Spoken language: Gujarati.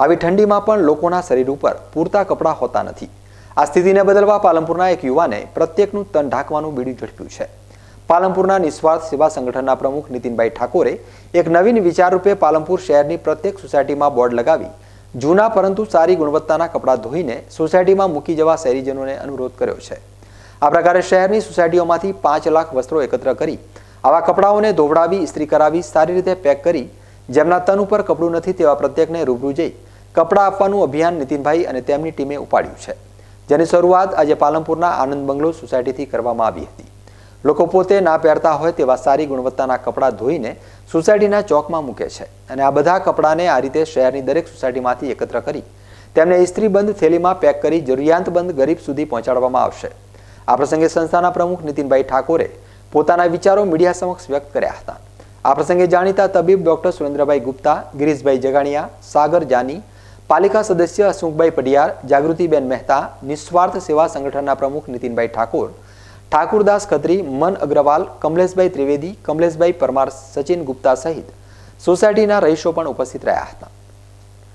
આવી ઠંડીમાં પણ લોકોના શરીર ઉપર પૂરતા કપડાં હોતા નથી. આ સ્થિતિને બદલવા પાલનપુરના એક યુવાને પ્રત્યેકનું તન ઢાંકવાનું બીડું ઝડપ્યું છે. પાલનપુરના નિસ્વાર્થ સેવા સંગઠનના પ્રમુખ નીતિનભાઈ ઠાકોરે એક નવીન વિચાર રૂપે પાલનપુર શહેરની પ્રત્યેક સોસાયટીમાં બોર્ડ લગાવી જૂના પરંતુ સારી ગુણવત્તાના કપડાં ધોઈને સોસાયટીમાં મૂકી જવા શહેરીજનોને અનુરોધ કર્યો છે. આ પ્રકારે શહેરની સોસાયટીઓમાંથી પાંચ લાખ વસ્ત્રો એકત્ર કરી આવા કપડાઓને ધોવડાવી, ઇસ્ત્રી કરાવી, સારી રીતે પેક કરી જેમના તન ઉપર કપડું નથી તેવા પ્રત્યેકને રૂબરૂ જઈ કપડાં આપવાનું અભિયાન નીતિનભાઈ અને તેમની ટીમે ઉપાડ્યું છે. જેની શરૂઆત આજે પાલનપુરના આનંદ બંગલો સોસાયટીથી કરવામાં આવી હતી. લોકો પોતે ના પહેરતા હોય તેવા સારી ગુણવત્તાના કપડાં ધોઈને સોસાયટીના ચોકમાં મૂકે છે અને આ બધા કપડાને આ રીતે શહેરની દરેક સોસાયટીમાંથી એકત્ર કરી તેમને ઇસ્ત્રીબંધ થેલીમાં પેક કરી જરૂરિયાતબંધ ગરીબ સુધી પહોંચાડવામાં આવશે. આ પ્રસંગે સંસ્થાના પ્રમુખ નીતિનભાઈ ઠાકોરે પોતાના વિચારો મીડિયા સમક્ષ વ્યક્ત કર્યા હતા. આ પ્રસંગે જાણીતા તબીબ ડોક્ટર સુરેન્દ્રભાઈ ગુપ્તા, ગિરીશભાઈ જગાણિયા, સાગર જાની, પાલિકા સદસ્ય હસમુખભાઈ પડિયાર, જાગૃતિબેન મહેતા, નિસ્વાર્થ સેવા સંગઠનના પ્રમુખ નીતિનભાઈ ઠાકોર, ઠાકુરદાસ ખત્રી, મન અગ્રવાલ, કમલેશભાઈ ત્રિવેદી, કમલેશભાઈ પરમાર, સચિન ગુપ્તા સહિત સોસાયટીના રહીશો પણ ઉપસ્થિત રહ્યા હતા.